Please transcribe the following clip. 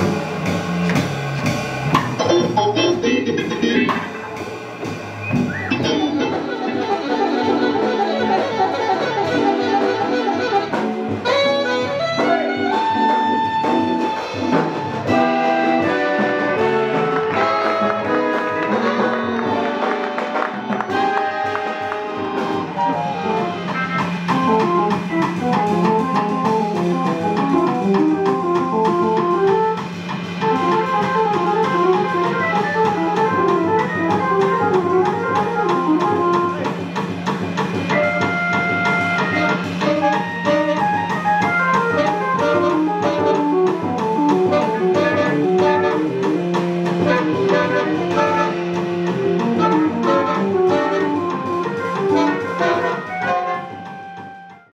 you.